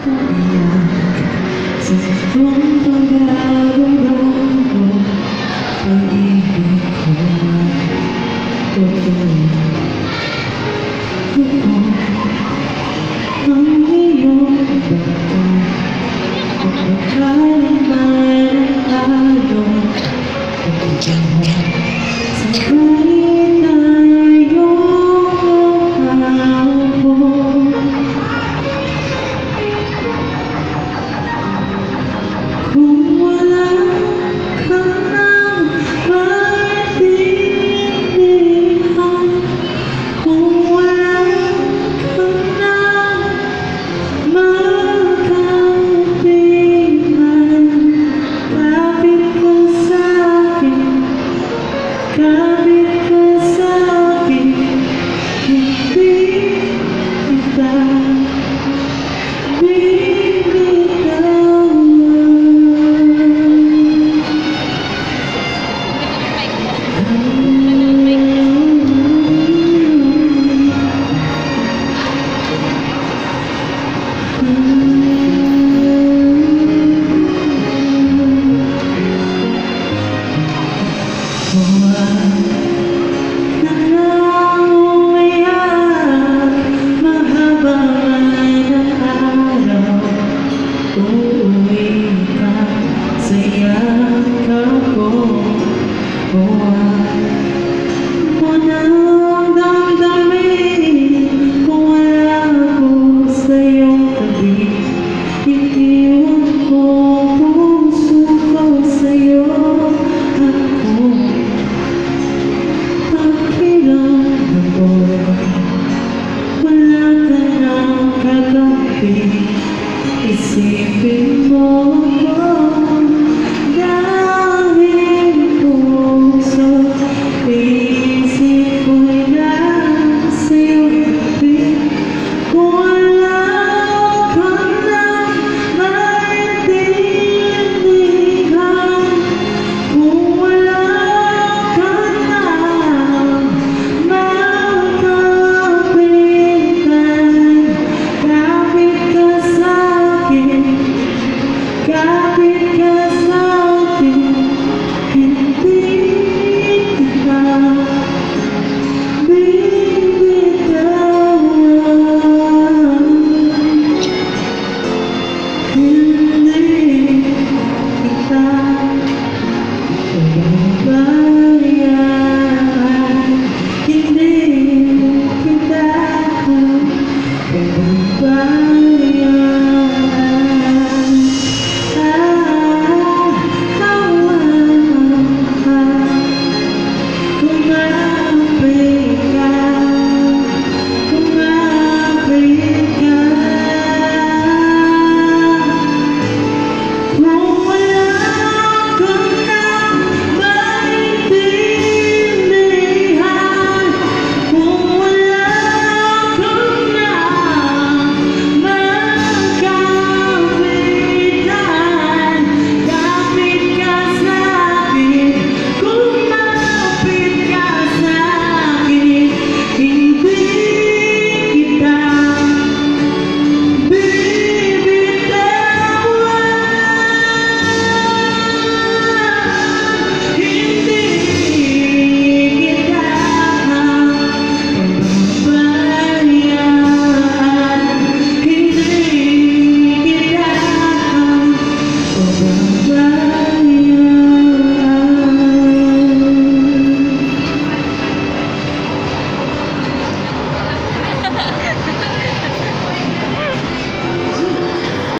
Sa kong sleeping more. God.